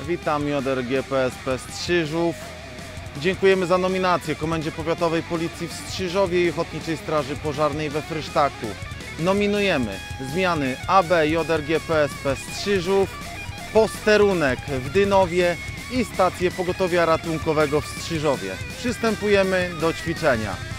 Witam Joder PSP Strzyżów. Dziękujemy za nominację Komendzie Powiatowej Policji w Strzyżowie i Ochotniczej Straży Pożarnej we Frysztaku. Nominujemy zmiany AB Joder PSP Strzyżów, posterunek w Dynowie i stację pogotowia ratunkowego w Strzyżowie. Przystępujemy do ćwiczenia.